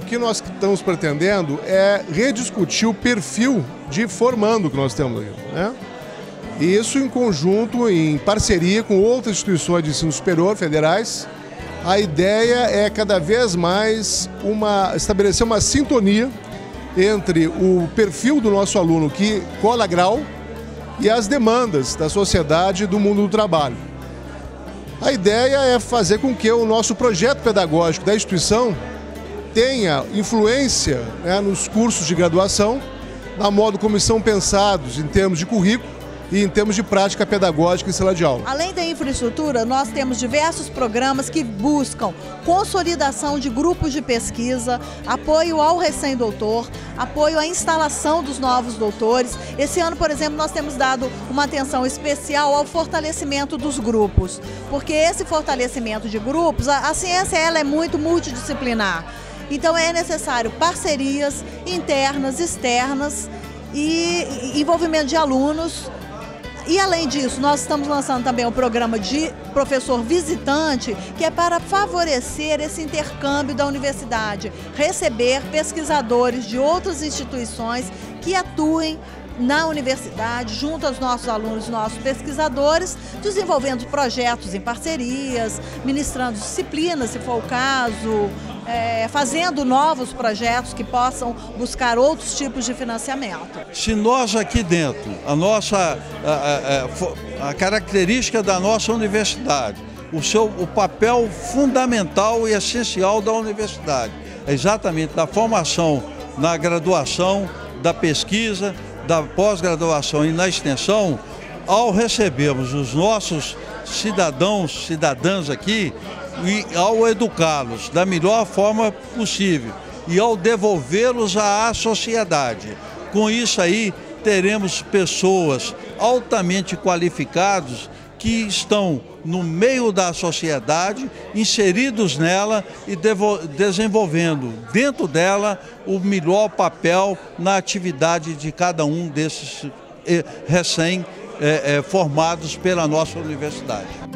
que nós estamos pretendendo é rediscutir o perfil de formando que nós temos aqui. Né? E isso em conjunto, em parceria com outras instituições de ensino superior federais. A ideia é cada vez mais uma, estabelecer uma sintonia entre o perfil do nosso aluno que cola grau e as demandas da sociedade e do mundo do trabalho. A ideia é fazer com que o nosso projeto pedagógico da instituição tenha influência né, nos cursos de graduação, na modo como são pensados em termos de currículo e em termos de prática pedagógica em sala de aula. Além da infraestrutura, nós temos diversos programas que buscam consolidação de grupos de pesquisa, apoio ao recém-doutor, apoio à instalação dos novos doutores. Esse ano, por exemplo, nós temos dado uma atenção especial ao fortalecimento dos grupos, porque esse fortalecimento de grupos, a, a ciência ela é muito multidisciplinar. Então é necessário parcerias internas, externas e envolvimento de alunos. E além disso, nós estamos lançando também o um programa de professor visitante, que é para favorecer esse intercâmbio da universidade, receber pesquisadores de outras instituições que atuem na universidade, junto aos nossos alunos, nossos pesquisadores, desenvolvendo projetos em parcerias, ministrando disciplinas, se for o caso, é, fazendo novos projetos que possam buscar outros tipos de financiamento. Se nós aqui dentro, a nossa a, a, a característica da nossa universidade, o, seu, o papel fundamental e essencial da universidade, é exatamente da formação na graduação, da pesquisa, da pós-graduação e na extensão, ao recebermos os nossos cidadãos, cidadãs aqui, e ao educá-los da melhor forma possível e ao devolvê-los à sociedade. Com isso aí, teremos pessoas altamente qualificadas que estão no meio da sociedade, inseridos nela e desenvolvendo dentro dela o melhor papel na atividade de cada um desses eh, recém-formados eh, pela nossa universidade.